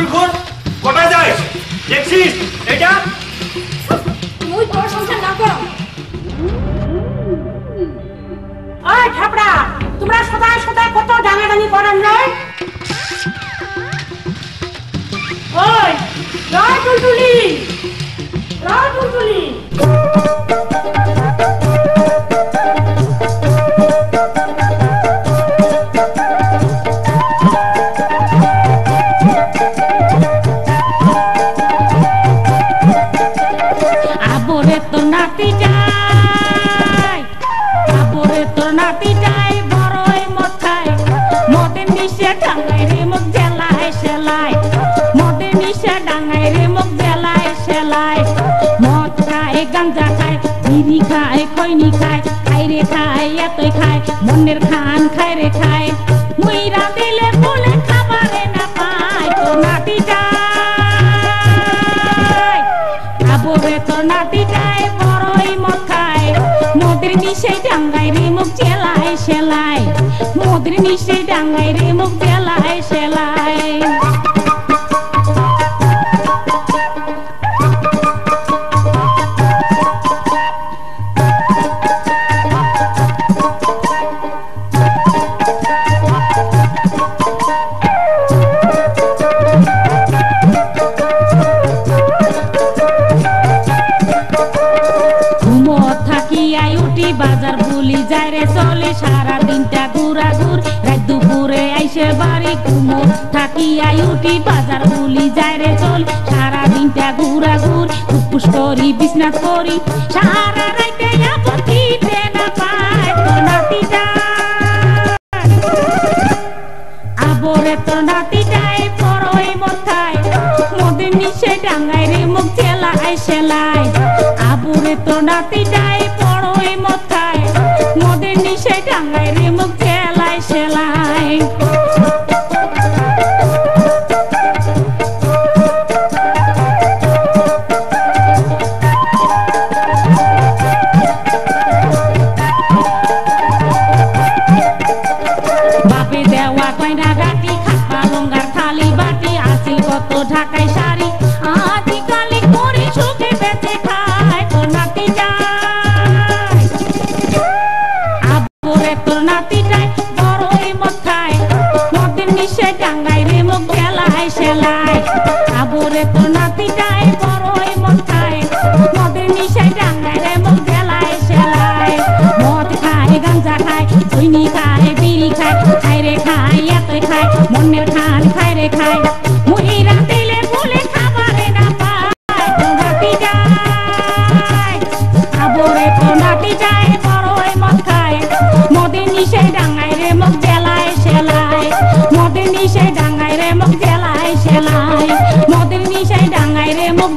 ঘুর ঘুর কোথায় নাতি যাই বড়ই মদ খায় মদে মিশে ডাঙাই রে মুখ জেলায় সেলাই। মদে মিশে ডাঙাই রে মুখ জেলায় সেলাই। মদ খায়, গাঞ্জা খায়, বিড়ি খায় খায় খাই খায়, এতই খায় মনের খায়। ডাঙ্গাই রে মুখ জেলায় সেলাই। মোদের নিশে ডাঙ্গাই রে মুখ জেলায় সেলাই। ঘুমত যায় রে চল সারা দিনটা ঘুরা ঘুর, ফুসফুস করি বিছনাথ করি। সারা রাইতে আপন দিতে না পায় তোর নাতি আবরে তোর নাতি যায় বড়ই মথায়। মদের নিশে ডাঙ্গাই রে মুখ জেলায় সেলাই আবরে তোর নাতি যায় বড়ই মথায়। মদের নিশে ডাঙ্গাই রে মুখ জেলায় সেলাই কয়না গাটি খাপা লঙ্গার থালি বাটি আসি কত ঢাকায় শাড়ি। আদি কালি করি সুখে বেঁচে খায়, তোর নাতি যায়। আবরে তোর নাতি যায়, বড়ই মদ খায়। মদের নিশে ডাঙ্গাই রে, মুখ গেলায় সেলাই আবরে তোর নাতি বড়ই মদ খায়। মদের নিশে ডাঙ্গাই রে, মুখ গেলায় সেলাই মদ খায়, গাঞ্জা খায় চৈনি খায়, বিড়ি খায় খায় রে খায়। খায়, মনের খান খায় রে খায়। মহিরা দিলে বলে খাবারে না পায় নাতি যায়। যায় বড়ই মদ খায়। মদে নিশে ডাঙ্গাই রে মুখ জেলায় সেলাই মদে নিশে ডাঙ্গাই রে মুখ জেলায় সেলাই মদের নিশে ডাঙ্গাই রে মুখ